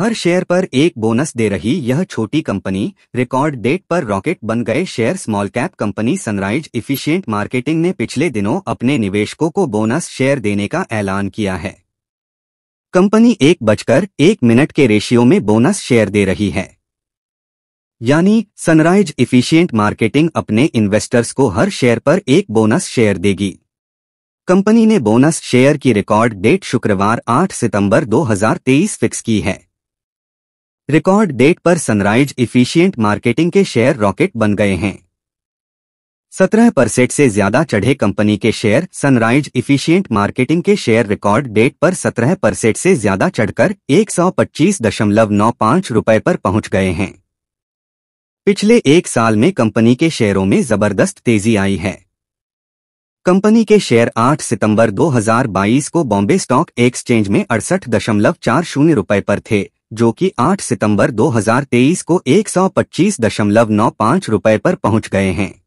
हर share पर एक bonus दे रही यह छोटी कंपनी रिकॉर्ड डेट पर रॉकेट बन गए share small cap company Sunrise Efficient Marketing ने पिछले दिनों अपने निवेशकों को बोनस शेयर देने का ऐलान किया है। कंपनी एक बजकर एक मिनट के रेशियो में बोनस शेयर दे रही है। यानी सनराइज इफिशिएंट मार्केटिंग अपने इन्वेस्टर्स को हर शेयर पर एक बोनस शेयर देगी। कंपनी ने बोनस शेयर की रिकॉर्ड डेट शुक्रवार 8 सितंबर 2023 फिक्स की है। रिकॉर्ड डेट पर सनराइज इफिशिएंट मार्केटिंग के शेयर रॉकेट बन गए हैं। सत्रह परसेंट से ज़्यादा चढ़े कंपनी के शेयर सनराइज इफिशिएंट मार्केटिंग के शेयर रिकॉर्ड डेट पर सत्रह परसेंट से ज़्यादा चढ़कर एक सौ पच्चीस दशमलव नौ पाँच रुपए पर पहुँच गए हैं। पिछले एक साल में कंपनी के शेयरों में ज़बरदस्त तेज़ी आई है। कंपनी के शेयर 8 सितंबर 2022 को बॉम्बे स्टॉक एक्सचेंज में अड़सठ दशमलव चार शून्य रुपए पर थे। जो कि 8 सितंबर 2023 को एक सौ पच्चीस दशमलव नौ पाँच रुपए पर पहुँच गए हैं।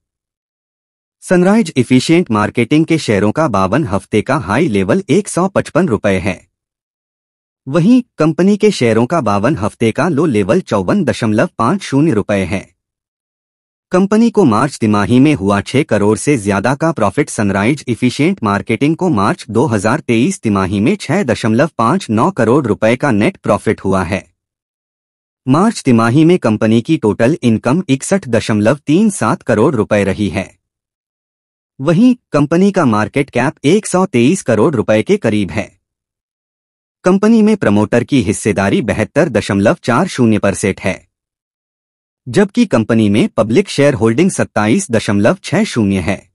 सनराइज इफिशियंट मार्केटिंग के शेयरों का बावन हफ़्ते का हाई लेवल एक सौ पचपन रुपए है। वहीं कंपनी के शेयरों का बावन हफ़्ते का लो लेवल चौवन दशमलव पाँच शून्य रुपए है। कंपनी को मार्च तिमाही में हुआ छह करोड़ से ज़्यादा का प्रॉफिट सनराइज इफिशिएंट मार्केटिंग को मार्च 2023 तिमाही में छह दशमलव पाँच नौ करोड़ रुपए का नेट प्रॉफिट हुआ है। मार्च तिमाही में कंपनी की टोटल इनकम इकसठ दशमलव तीन सात करोड़ रुपए रही है। वहीं कंपनी का मार्केट कैप 123 करोड़ रुपए के करीब है। कंपनी में प्रमोटर की हिस्सेदारी बहत्तर दशमलव चार शून्य परसेंट है। जबकि कंपनी में पब्लिक शेयर होल्डिंग सत्ताईस दशमलव छह शून्य है।